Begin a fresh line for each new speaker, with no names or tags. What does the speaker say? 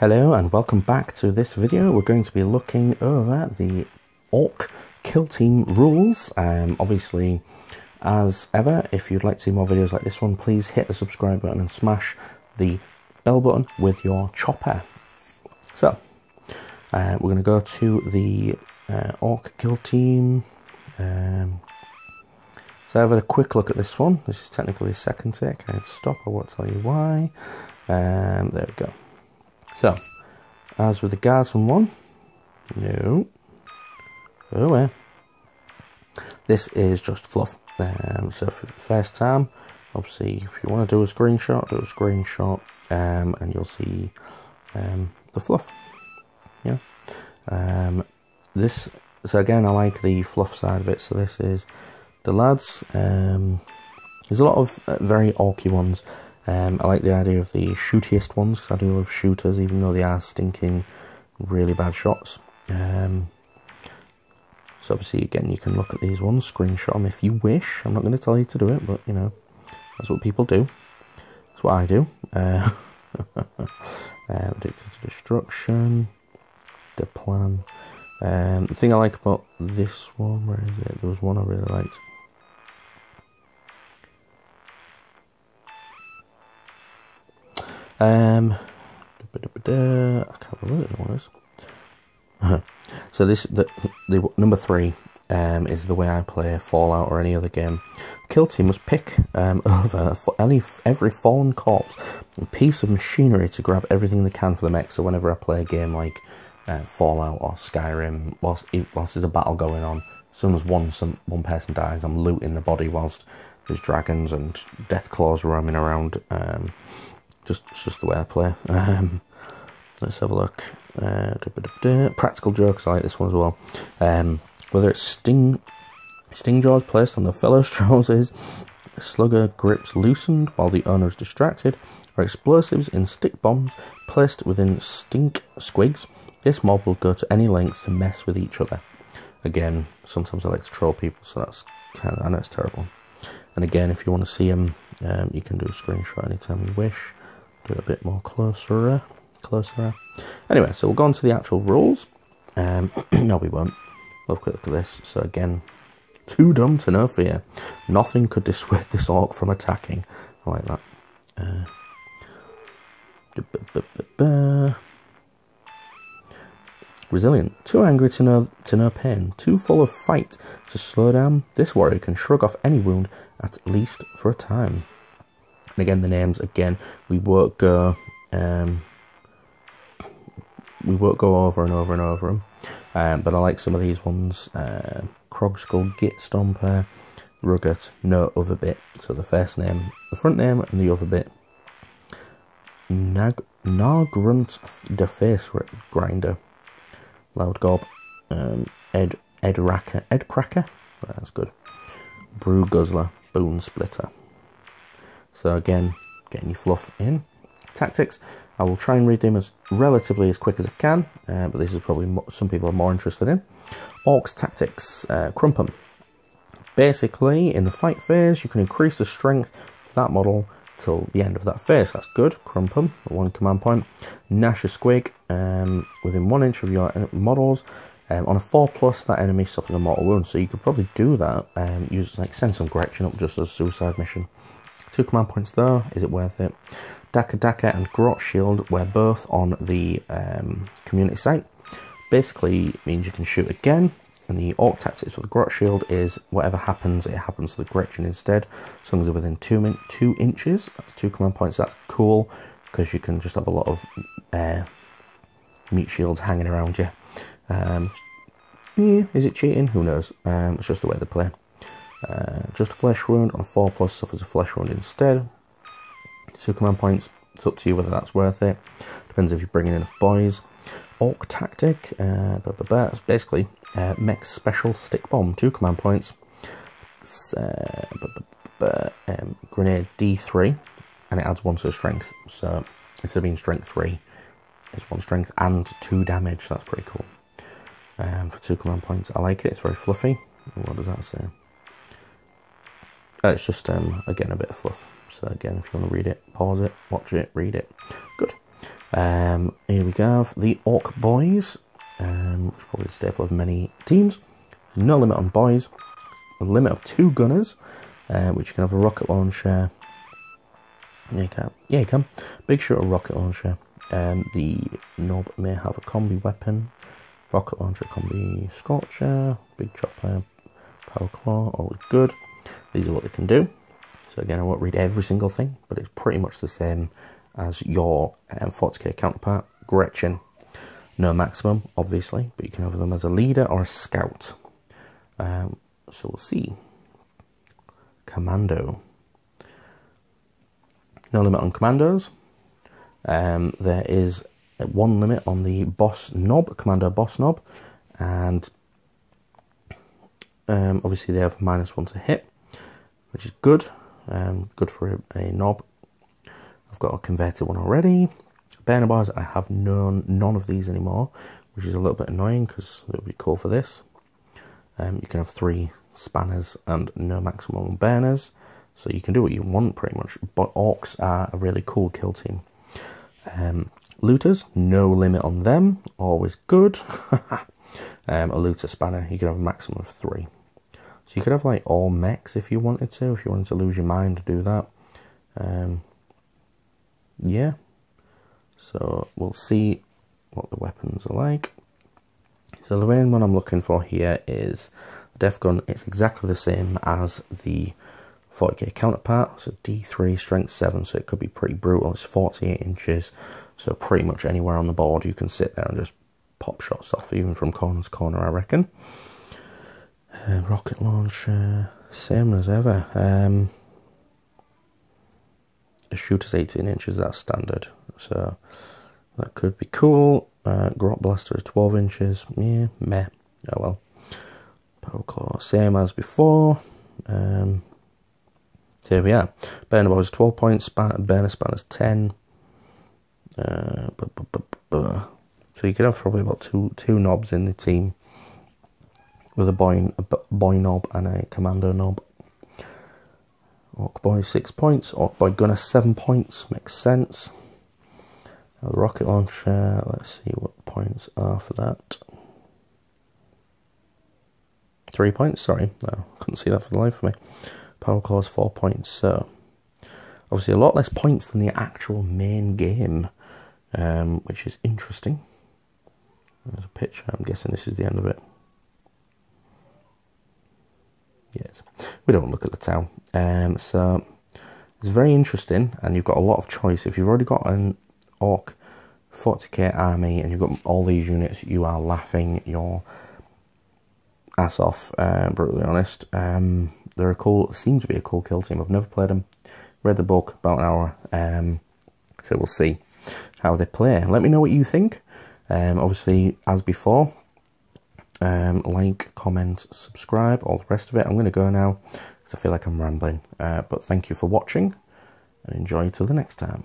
Hello and welcome back to this video. We're going to be looking over the Ork Kill Team rules. Um, obviously, as ever, if you'd like to see more videos like this one, please hit the subscribe button and smash the bell button with your chopper. So, uh, we're going to go to the uh, Ork Kill Team. Um, so have had a quick look at this one. This is technically a second take. I had to stop. I won't tell you why. Um, there we go. So, as with the Guardsman one, no, away. This is just fluff. Um, so for the first time, obviously, if you want to do a screenshot, do a screenshot, um, and you'll see um, the fluff. Yeah. Um, this. So again, I like the fluff side of it. So this is the lads. Um, there's a lot of uh, very orky ones. Um, I like the idea of the shootiest ones because I do love shooters, even though they are stinking really bad shots. Um, so obviously, again, you can look at these ones, screenshot them if you wish. I'm not going to tell you to do it, but you know, that's what people do. That's what I do. Uh, uh, addicted to destruction. The plan. Um, the thing I like about this one, where is it? There was one I really liked. Um, I can't remember what it was. so this the, the number three um, is the way I play Fallout or any other game. Kill team must pick um, over for any every fallen corpse, a piece of machinery to grab everything they can for the Mek. So whenever I play a game like uh, Fallout or Skyrim, whilst whilst there's a battle going on, as soon as one some one person dies, I'm looting the body whilst there's dragons and death claws roaming around. Um, just it's just the way I play. Um, let's have a look. Uh, Practical jokes, I like this one as well. Um, whether it's sting sting jaws placed on the fellow's trousers, slugger grips loosened while the owner is distracted, or explosives in stick bombs placed within stink squigs, this mob will go to any lengths to mess with each other. Again, sometimes I like to troll people, so that's kind of, I know it's terrible. And again, if you want to see them, um, you can do a screenshot anytime you wish a bit more closer, closer. Anyway, so we'll go on to the actual rules. Um, no, we won't. We'll have a quick look at this. So again, too dumb to know fear. Nothing could dissuade this ork from attacking. I like that. Uh, Resilient. Too angry to know, to know pain. Too full of fight to slow down. This warrior can shrug off any wound, at least for a time. And again, the names again we won't go um, we won't go over and over and over them. Um, but I like some of these ones. Uh, Krogskull, Git Stomper, Rugged, No Other Bit. So the first name, the front name, and the other bit. Nag Nagrunt the Face Grinder, Loud Gob, um, Ed Ed Racker, Ed Cracker. That's good. Brew Guzzler, Bone Splitter. So again, getting your fluff in. Tactics, I will try and read them as relatively as quick as I can, uh, but this is probably some people are more interested in. Orks Tactics, uh, Crumpum. Basically, in the fight phase, you can increase the strength of that model till the end of that phase. That's good. Crumpum, one command point. Gnash a Squig, um, within one inch of your models. Um, on a 4 plus, that enemy suffers a mortal wound. So you could probably do that um, use like send some Gretchin up just as a suicide mission. Two command points there. Is it worth it? Dakka Dakka and Grot Shield were both on the um, community site. Basically, means you can shoot again. And the Ork tactics the Grot Shield is whatever happens, it happens to the Gretchin instead. As long as they're within two, min- two inches. That's two command points. That's cool because you can just have a lot of uh, meat shields hanging around you. Um, yeah, is it cheating? Who knows? Um, it's just the way they play. Uh, just a flesh wound on a 4 plus suffers a flesh wound instead. Two command points. It's up to you whether that's worth it. Depends if you're bringing enough boys. Ork tactic. Uh, blah, blah, blah. It's basically uh, Mek special stick bomb. Two command points. Uh, um, grenade D3, and it adds one to the strength. So instead of being strength three, it's one strength and two damage. That's pretty cool. Um, for two command points, I like it. It's very fluffy. What does that say? Uh, it's just, um, again, a bit of fluff. So again, if you want to read it, pause it, watch it, read it. Good. Um, here we have the Ork Boys, um, which is probably a staple of many teams. No limit on boys, a limit of two gunners, uh, which you can have a rocket launcher. Yeah, you can. Yeah, you can. Big shooter rocket launcher. Um, the Nob may have a combi weapon, rocket launcher, combi scorcher, big chopper, power claw, always good. These are what they can do. So again, I won't read every single thing, but it's pretty much the same as your um, 40k counterpart, Gretchin. No maximum, obviously, but you can have them as a leader or a scout. Um, so we'll see. Commando. No limit on commandos. Um, there is one limit on the boss Nob, commando boss Nob, and um, obviously they have minus one to hit, which is good. Um, good for a, a, Nob. I've got a converted one already. Banner bars, I have none, none of these anymore, which is a little bit annoying because it would be cool for this. Um, you can have three spanners and no maximum burners, so you can do what you want pretty much. But orks are a really cool kill team. Um, Lootas, no limit on them, always good. um, a Loota spanner, you can have a maximum of three. So you could have like all Meks if you wanted to, if you wanted to lose your mind to do that. Um, yeah. So we'll see what the weapons are like. So the main one I'm looking for here is the Deffgun. It's exactly the same as the 40k counterpart. So D3, strength 7, so it could be pretty brutal. It's 48 inches, so pretty much anywhere on the board you can sit there and just pop shots off, even from corner to corner, I reckon. Uh, rocket launcher, same as ever. Um, the shooter's 18 inches, that's standard. So that could be cool. Uh, Grot Blaster is 12 inches. Yeah, meh. Oh well. Power Claw, same as before. Um, here we are. Burna Boy is 12 points, Span- Burna Spanner's 10. Uh, so you could have probably about two two Nobs in the team with a boy, a boy Nob and a commando Nob. Ork Boy six points, Ork Boy Gunner seven points, makes sense. A rocket launcher, let's see what points are for that. Three points, sorry, no, couldn't see that for the life of me. Power Claw's four points, so obviously a lot less points than the actual main game, um, which is interesting. There's a picture, I'm guessing this is the end of it. Yes, we don't look at the town. Um, so it's very interesting, and you've got a lot of choice. If you've already got an ork 40k army and you've got all these units, you are laughing your ass off. Uh, brutally honest, um, they're a cool. Seem to be a cool kill team. I've never played them. Read the book about an hour, um, so we'll see how they play. Let me know what you think. Um, obviously, as before, um, like, comment, subscribe, all the rest of it. I'm going to go now because I feel like I'm rambling. Uh, but thank you for watching and enjoy till the next time.